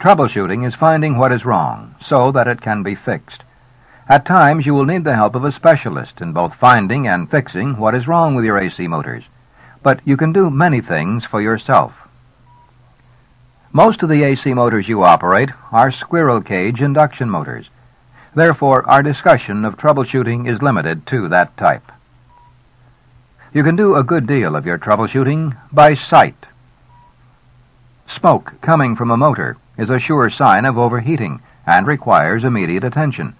Troubleshooting is finding what is wrong so that it can be fixed. At times, you will need the help of a specialist in both finding and fixing what is wrong with your AC motors. But you can do many things for yourself. Most of the AC motors you operate are squirrel cage induction motors. Therefore, our discussion of troubleshooting is limited to that type. You can do a good deal of your troubleshooting by sight. Smoke coming from a motor is a sure sign of overheating and requires immediate attention.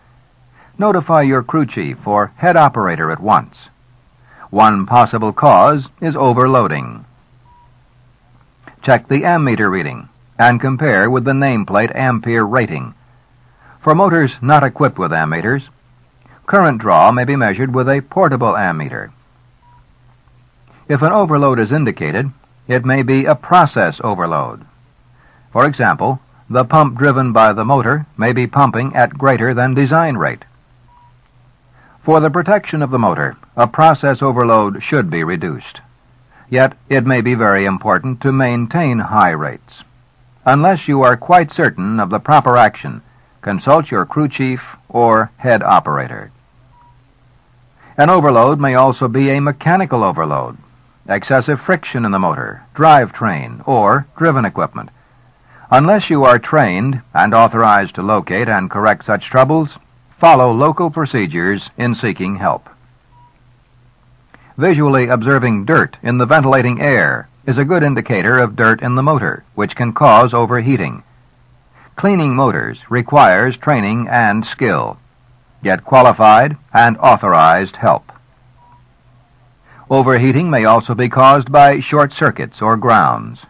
Notify your crew chief or head operator at once. One possible cause is overloading. Check the ammeter reading and compare with the nameplate ampere rating. For motors not equipped with ammeters, current draw may be measured with a portable ammeter. If an overload is indicated, it may be a process overload. For example, the pump driven by the motor may be pumping at greater than design rate. For the protection of the motor, a process overload should be reduced. Yet it may be very important to maintain high rates. Unless you are quite certain of the proper action, consult your crew chief or head operator. An overload may also be a mechanical overload, excessive friction in the motor, drivetrain, or driven equipment. Unless you are trained and authorized to locate and correct such troubles, follow local procedures in seeking help. Visually observing dirt in the ventilating air is a good indicator of dirt in the motor, which can cause overheating. Cleaning motors requires training and skill. Get qualified and authorized help. Overheating may also be caused by short circuits or grounds.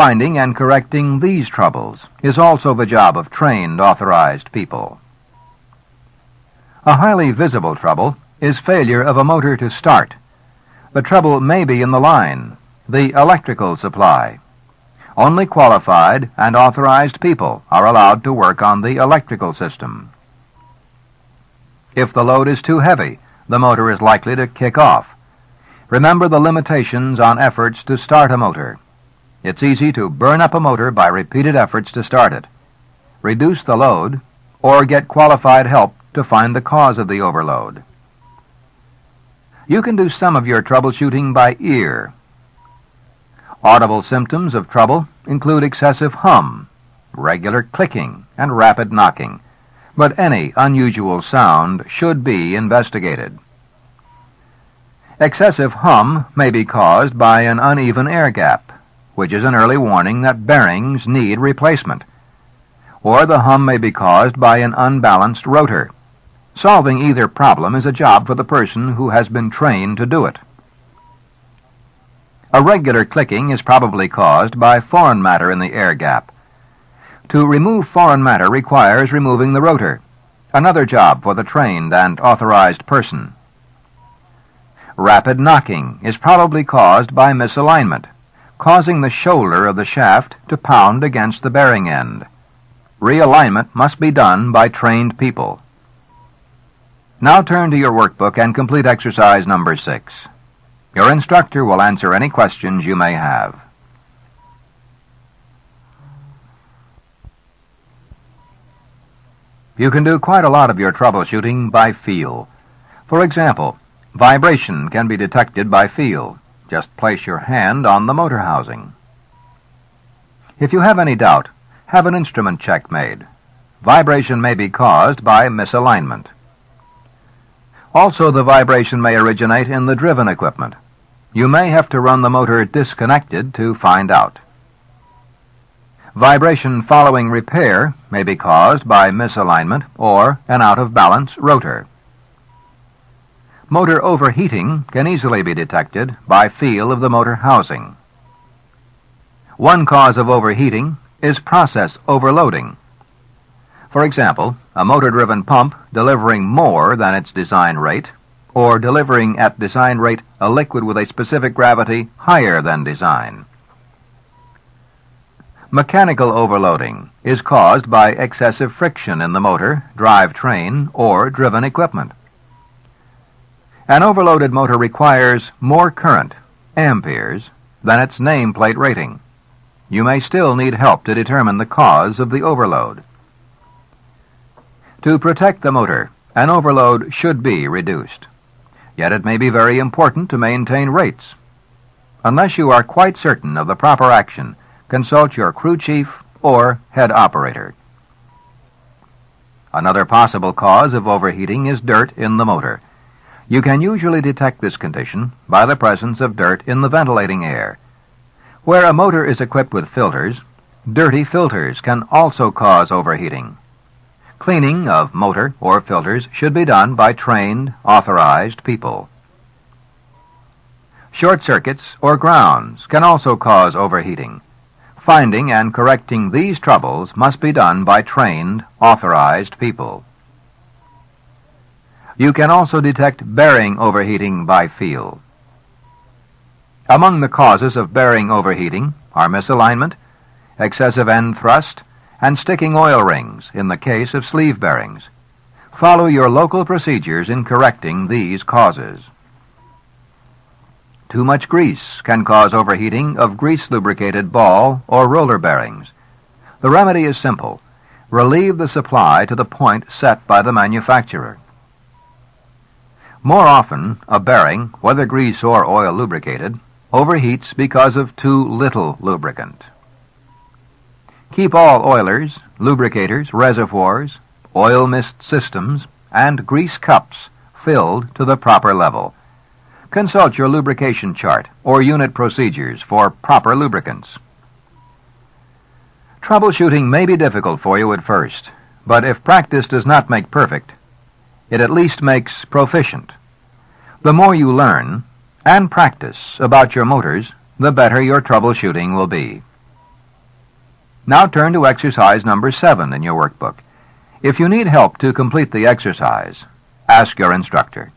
Finding and correcting these troubles is also the job of trained, authorized people. A highly visible trouble is failure of a motor to start. The trouble may be in the line, the electrical supply. Only qualified and authorized people are allowed to work on the electrical system. If the load is too heavy, the motor is likely to kick off. Remember the limitations on efforts to start a motor. It's easy to burn up a motor by repeated efforts to start it. Reduce the load or get qualified help to find the cause of the overload. You can do some of your troubleshooting by ear. Audible symptoms of trouble include excessive hum, regular clicking, and rapid knocking, but any unusual sound should be investigated. Excessive hum may be caused by an uneven air gap, which is an early warning that bearings need replacement. Or the hum may be caused by an unbalanced rotor. Solving either problem is a job for the person who has been trained to do it. A regular clicking is probably caused by foreign matter in the air gap. To remove foreign matter requires removing the rotor, another job for the trained and authorized person. Rapid knocking is probably caused by misalignment, causing the shoulder of the shaft to pound against the bearing end. Realignment must be done by trained people. Now turn to your workbook and complete exercise number six. Your instructor will answer any questions you may have. You can do quite a lot of your troubleshooting by feel. For example, vibration can be detected by feel. Just place your hand on the motor housing. If you have any doubt, have an instrument check made. Vibration may be caused by misalignment. Also, the vibration may originate in the driven equipment. You may have to run the motor disconnected to find out. Vibration following repair may be caused by misalignment or an out-of-balance rotor. Motor overheating can easily be detected by feel of the motor housing. One cause of overheating is process overloading. For example, a motor-driven pump delivering more than its design rate, or delivering at design rate a liquid with a specific gravity higher than design. Mechanical overloading is caused by excessive friction in the motor, drivetrain, or driven equipment. An overloaded motor requires more current, amperes, than its nameplate rating. you may still need help to determine the cause of the overload. To protect the motor, an overload should be reduced. Yet it may be very important to maintain rates. Unless you are quite certain of the proper action, consult your crew chief or head operator. Another possible cause of overheating is dirt in the motor. You can usually detect this condition by the presence of dirt in the ventilating air. Where a motor is equipped with filters, dirty filters can also cause overheating. Cleaning of motor or filters should be done by trained, authorized people. Short circuits or grounds can also cause overheating. Finding and correcting these troubles must be done by trained, authorized people. You can also detect bearing overheating by feel. Among the causes of bearing overheating are misalignment, excessive end thrust, and sticking oil rings in the case of sleeve bearings. Follow your local procedures in correcting these causes. Too much grease can cause overheating of grease-lubricated ball or roller bearings. The remedy is simple. Relieve the supply to the point set by the manufacturer. More often, a bearing, whether grease or oil lubricated, overheats because of too little lubricant. Keep all oilers, lubricators, reservoirs, oil mist systems, and grease cups filled to the proper level. Consult your lubrication chart or unit procedures for proper lubricants. Troubleshooting may be difficult for you at first, but if practice does not make perfect, it at least makes proficient. The more you learn and practice about your motors, the better your troubleshooting will be. Now turn to exercise number seven in your workbook. If you need help to complete the exercise, ask your instructor.